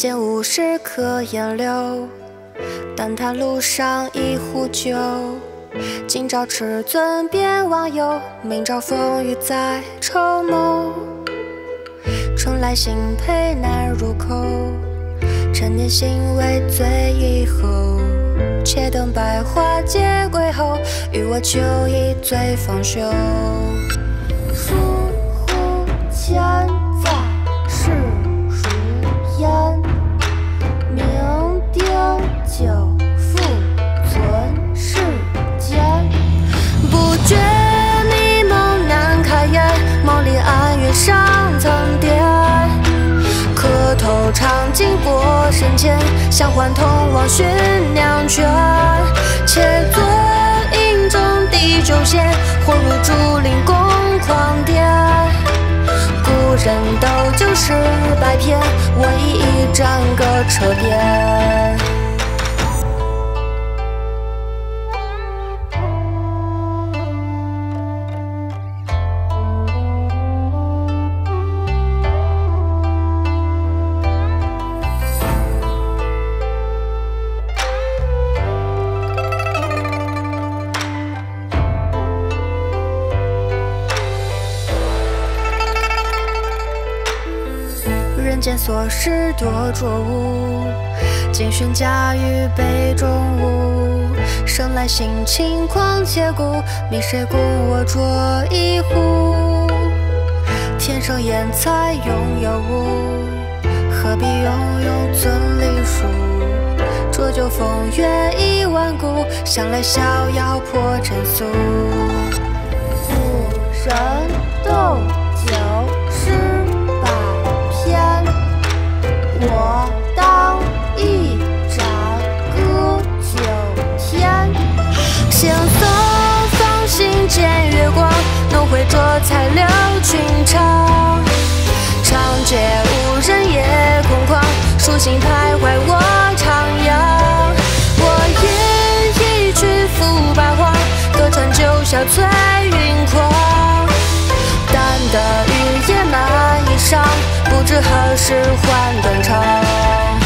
间无事可言留，但叹路上一壶酒。今朝赤尊便忘忧，明朝风雨再筹谋。春来新醅难入口，陈年新味醉以后。且等百花皆归后，与我酒一醉方休。疏忽千。经过深浅，相唤同往寻娘眷。且坐饮中地酒仙，或入竹林共狂癫。古人斗酒诗百篇，我以一盏歌彻边。间琐事多浊物，今寻佳语杯中舞。生来性情狂且孤，觅谁共我酌一壶？天生颜才拥有物，何必庸庸尊礼数？浊酒风月一万古，向来逍遥破尘俗。心徘徊我徜徉。我吟一曲赋白话，歌传九霄醉云狂。淡的雨夜满衣裳，不知何时换断肠。